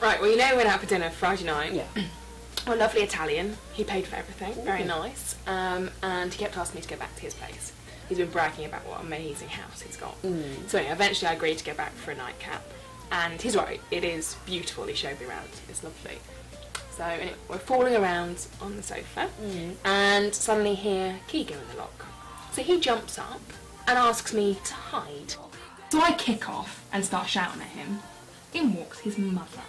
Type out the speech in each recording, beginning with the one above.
Right, well, you know we went out for dinner Friday night. Yeah. A lovely Italian. He paid for everything. Very nice. Um, and he kept asking me to go back to his place. He's been bragging about what amazing house he's got. So anyway, eventually I agreed to go back for a nightcap. And he's right, it is beautiful. He showed me around. It's lovely. So anyway, we're falling around on the sofa, and suddenly hear key go in the lock. So he jumps up and asks me to hide. So I kick off and start shouting at him. In walks his mother.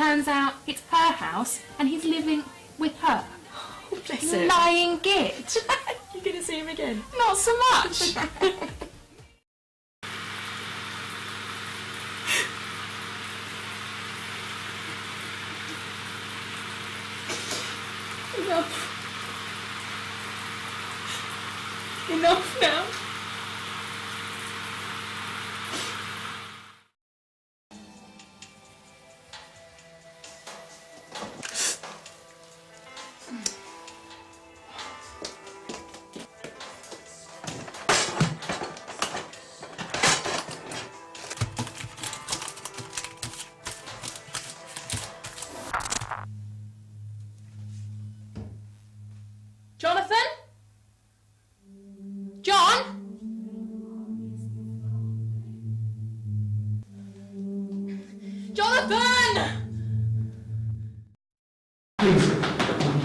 Turns out it's her house and he's living with her. Oh, bless him. Lying git. You're going to see him again. Not so much. Enough. Enough now. Jonathan? John? Jonathan! Please,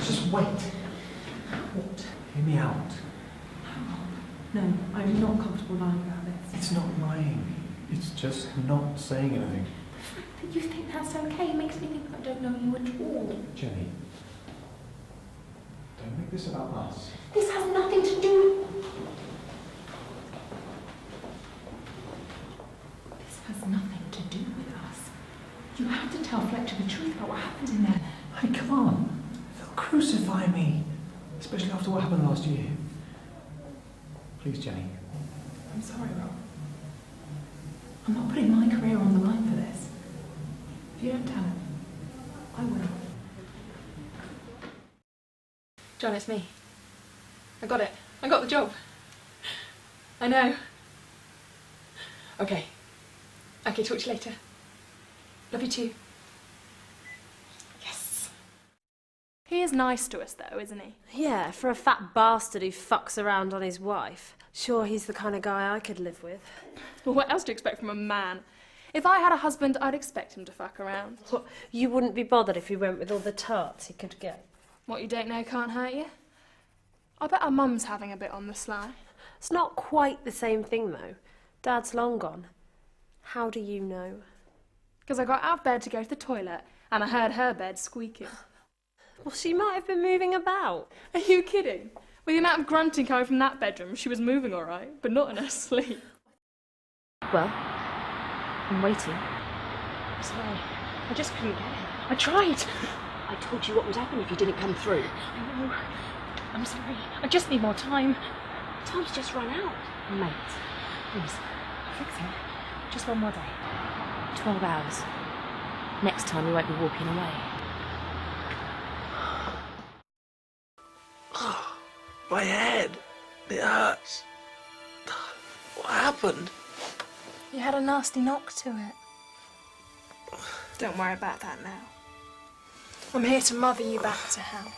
just wait. What? Hear me out. No, I'm not comfortable lying about this. It's not lying. It's just not saying anything. But you think that's okay? It makes me think I don't know you at all. Jenny, don't make this about us. This has nothing to do. This has nothing to do with us. You have to tell Fletcher the truth about what happened in there. I can't. They'll crucify me. Especially after what happened last year. Please, Jenny. I'm sorry, Rob. I'm not putting my career on the line for this. If you don't tell him, I will. John, it's me. I got it. I got the job. I know. Okay. Okay, talk to you later. Love you too. Yes. He is nice to us, though, isn't he? Yeah, for a fat bastard who fucks around on his wife. Sure, he's the kind of guy I could live with. Well, what else do you expect from a man? If I had a husband, I'd expect him to fuck around. What, you wouldn't be bothered if he went with all the tarts he could get. What you don't know can't hurt you. I bet our mum's having a bit on the sly. It's not quite the same thing, though. Dad's long gone. How do you know? Because I got out of bed to go to the toilet and I heard her bed squeaking. Well, she might have been moving about. Are you kidding? With the amount of grunting coming from that bedroom, she was moving all right, but not in her sleep. Well, I'm waiting. I'm sorry. I just couldn't get it. I tried. I told you what would happen if you didn't come through. I know. I'm sorry. I just need more time. Time's just run out. Mate, please, fix it. Just one more day. Twelve hours. Next time you won't be walking away. My head. It hurts. What happened? You had a nasty knock to it. Don't worry about that now. I'm here to mother you back to hell.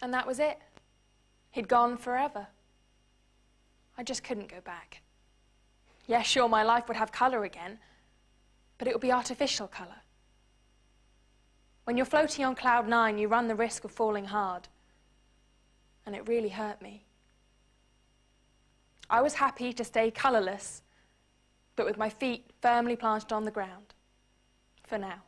And that was it. He'd gone forever. I just couldn't go back. Yeah, sure, my life would have colour again, but it would be artificial colour. When you're floating on cloud nine, you run the risk of falling hard. And it really hurt me. I was happy to stay colourless, but with my feet firmly planted on the ground. For now.